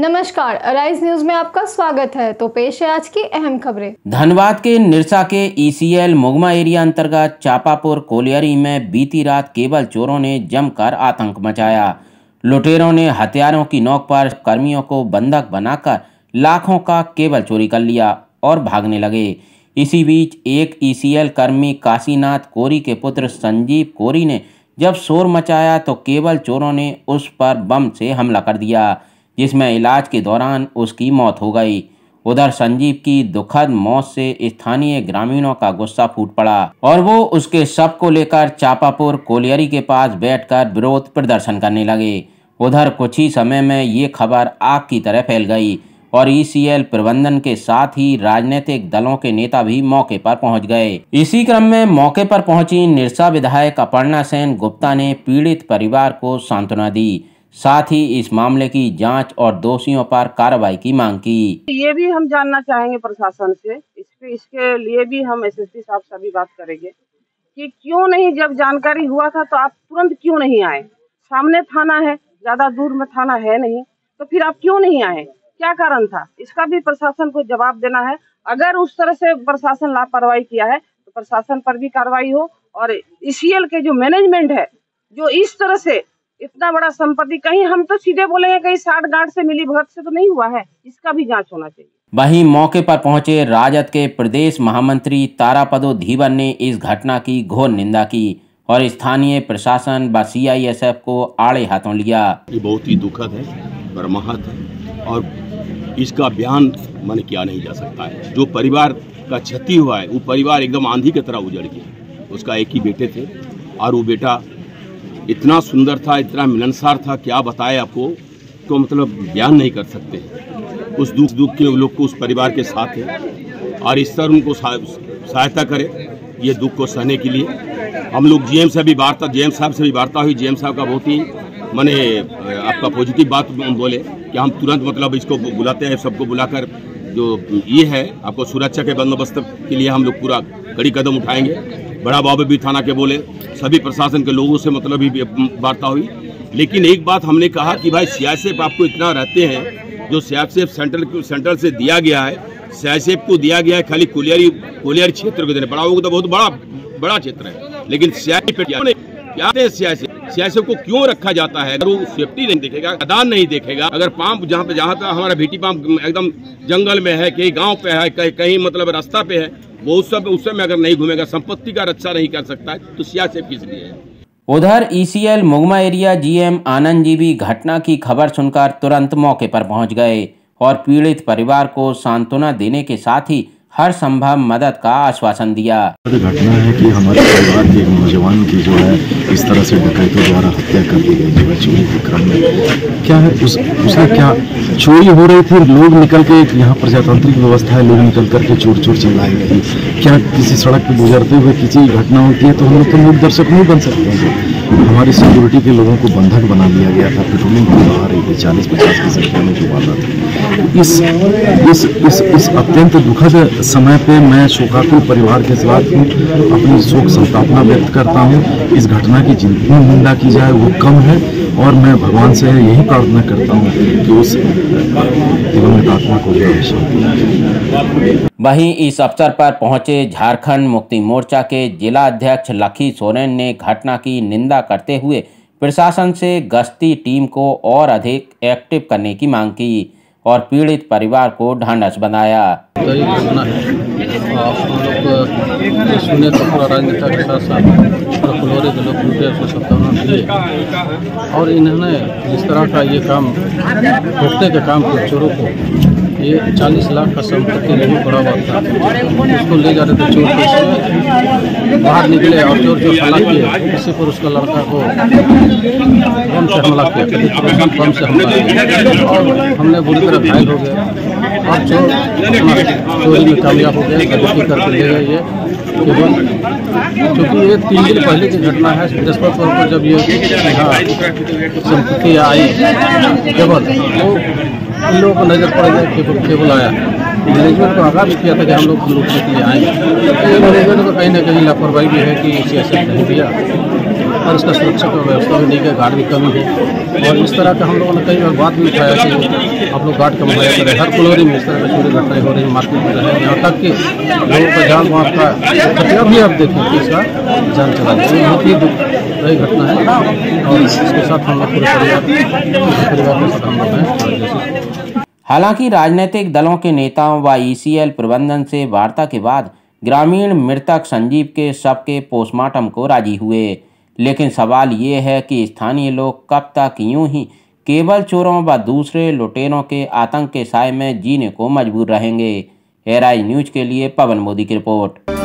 नमस्कार arise news में आपका स्वागत है। तो पेश है आज की अहम खबरें। धनबाद के निरसा के ईसीएल मुगमा एरिया अंतर्गत चापापुर कोलियरी में बीती रात केबल चोरों ने जमकर आतंक मचाया। लुटेरों ने हथियारों की नोक पर कर्मियों को बंधक बनाकर लाखों का केबल चोरी कर लिया और भागने लगे। इसी बीच एक ईसीएल कर्मी काशीनाथ कोरी के पुत्र संजीव कोरी ने जब शोर मचाया तो केबल चोरों ने उस पर बम से हमला कर दिया। जिसमें इलाज के दौरान उसकी मौत हो गई। उधर संजीव की दुखद मौत से स्थानीय ग्रामीणों का गुस्सा फूट पड़ा और वो उसके शव को लेकर चापापुर कोलियरी के पास बैठकर विरोध प्रदर्शन करने लगे। उधर कुछ ही समय में ये खबर आग की तरह फैल गई और ईसीएल प्रबंधन के साथ ही राजनीतिक दलों के नेता भी मौके पर पहुँच गए। इसी क्रम में मौके पर पहुँची निरसा विधायक अपर्णा सेन गुप्ता ने पीड़ित परिवार को सांत्वना दी। साथ ही इस मामले की जाँच और दोषियों पर कार्रवाई की मांग की। ये भी हम जानना चाहेंगे प्रशासन से। इस पे इसके लिए भी हम एसएसपी साहब से भी बात करेंगे कि क्यों नहीं, जब जानकारी हुआ था तो आप तुरंत क्यों नहीं आए? सामने थाना है, ज़्यादा दूर में थाना है नहीं तो फिर आप क्यों नहीं आए? क्या कारण था? इसका भी प्रशासन को जवाब देना है। अगर उस तरह से प्रशासन लापरवाही किया है तो प्रशासन पर भी कार्रवाई हो। और ईसीएल के जो मैनेजमेंट है, जो इस तरह से इतना बड़ा संपत्ति कहीं हम तो सीधे बोलेंगे कहीं साठ गांठ से मिली भगत से तो नहीं हुआ है। इसका भी जाँच होना चाहिए। वहीं मौके पर पहुँचे राजद के प्रदेश महामंत्री तारापदो धीवन ने इस घटना की घोर निंदा की और स्थानीय प्रशासन व सीआईएसएफ को आड़े हाथों लिया। ये बहुत ही दुखद है बरमाहत है और इसका बयान मन किया नहीं जा सकता है। जो परिवार का क्षति हुआ है वो परिवार एकदम आंधी की तरह उजड़ गया। उसका एक ही बेटे थे और वो बेटा इतना सुंदर था, इतना मिलनसार था, क्या बताए आपको? तो मतलब बयान नहीं कर सकते। उस दुख दुख के लोग को, उस परिवार के साथ है। और इस तरह उनको सहायता करे ये दुख को सहने के लिए। हम लोग जीएम से भी वार्ता जीएम साहब से भी वार्ता हुई। जीएम साहब का बहुत ही, मैंने, आपका पॉजिटिव बात बोले कि हम तुरंत मतलब इसको बुलाते हैं, सबको बुलाकर जो ये है, आपको सुरक्षा के बंदोबस्त के लिए हम लोग पूरा कड़ी कदम उठाएँगे। बड़ा बाबू भी थाना के बोले। सभी प्रशासन के लोगों से मतलब भी वार्ता हुई। लेकिन एक बात हमने कहा कि भाई सीआईएसएफ आपको इतना रहते हैं, जो सीआईएसएफ सेंट्रल सेंट्रल से दिया गया है सीआईएसएफ को दिया गया है खाली कोलियारी कोलियारी क्षेत्र को देने बड़ा वो तो बहुत बड़ा बड़ा क्षेत्र है। लेकिन सीआई पे क्या को क्यों रखा जाता है? अगर वो सेफ्टी नहीं देखेगा मैदान नहीं देखेगा, अगर पंप जहाँ पे जहाँ पे हमारा भीटी पंप एकदम जंगल में है, कहीं गाँव पे है, कहीं कहीं मतलब रास्ता पे है वो उस समय उस समय अगर नहीं घूमेगा, संपत्ति का रक्षा नहीं कर सकता तो सियासत किस लिए है? उधर ECL, Mugma area GM Anand ji भी घटना की खबर सुनकर तुरंत मौके पर पहुँच गए और पीड़ित परिवार को सांत्वना देने के साथ ही हर संभव मदद का आश्वासन दिया। घटना है कि हमारे परिवार के एक नौजवान की जो है, इस तरह से डकैतों द्वारा हत्या कर दी गई चोरी के क्रम में। क्या है, उस उसने क्या चोरी हो रही थी? लोग निकल के यहाँ प्रजातांत्रिक व्यवस्था है, लोग निकल करके चोर चोर चिल्लाए थी। क्या किसी सड़क पर गुजरते हुए किसी घटना होती है तो हम लोग तो मूक दर्शक नहीं बन सकते हैं। हमारी सिक्योरिटी के लोगों को बंधक बना लिया गया था। पेट्रोलिंग की आ रही थी। चालीस, पचास की संख्या में जो वादा था इस इस इस इस अत्यंत दुखद समय पे मैं शोकाकुल परिवार के साथ हूँ। अपनी शोक संतापना व्यक्त करता हूँ। इस घटना की जितनी निंदा की जाए, वो कम है। और मैं भगवान से यही प्रार्थना करता हूँ कि उस दिवंगत आत्मा को वहीं इस अवसर पर पहुँचे झारखंड मुक्ति मोर्चा के जिला अध्यक्ष लखी सोरेन ने घटना की निंदा करते हुए प्रशासन से गश्ती टीम को और अधिक एक्टिव करने की मांग की और पीड़ित परिवार को ढांढस बनाया। घटना राजनेता के साथ साथ के और इन्होंने जिस तरह का ये काम रोकने के काम किया चोरों को ये 40 लाख का संपत्ति नहीं बड़ा हुआ था। उसको ले जा रहे थे चोर के बाहर निकले और चोर जो हमला किए, इसी पर उसका लड़का को बम से हमला किया। बम से हमला किया। और हमने बुरी तरह घायल हो गया। और चोर चोरी में कामयाब हो गया। गलती करके ले गए ये। क्योंकि ये तीन दिन पहले की घटना है। तौर पर जब ये संपत्ति आई, केवल वो इन लोगों को नज़र पड़ गया केबल केबल आया। मैनेजमेंट को आगाह भी किया था कि हम लोग लूटने के लिए आएँगे तो मैनेजमेंट को कहीं ना कहीं लापरवाही भी है कि सी एस नहीं दिया। और इसका सुरक्षा का व्यवस्था भी नहीं है गार्ड की कमी है। और इस तरह का हम लोगों ने कई बार बात भी उठाया कि आप लोग गार्ड कम होया करें। हर फ्लोरी में इस तरह की चोरी घटनाएँ हो रही है मार्केट में रहे यहाँ तक कि लोगों का जान वहाँ का घटना भी आप देखें कि इसका जान चला ये बहुत ही दुखदायी घटना है। और इसके साथ हम लोग हालाँकि राजनीतिक दलों के नेताओं व ईसीएल प्रबंधन से वार्ता के बाद ग्रामीण मृतक संजीव के शव के पोस्टमार्टम को राज़ी हुए। लेकिन सवाल ये है कि स्थानीय लोग कब तक यूँ ही केबल चोरों व दूसरे लुटेरों के आतंक के साय में जीने को मजबूर रहेंगे? एराइज न्यूज़ के लिए पवन मोदी की रिपोर्ट।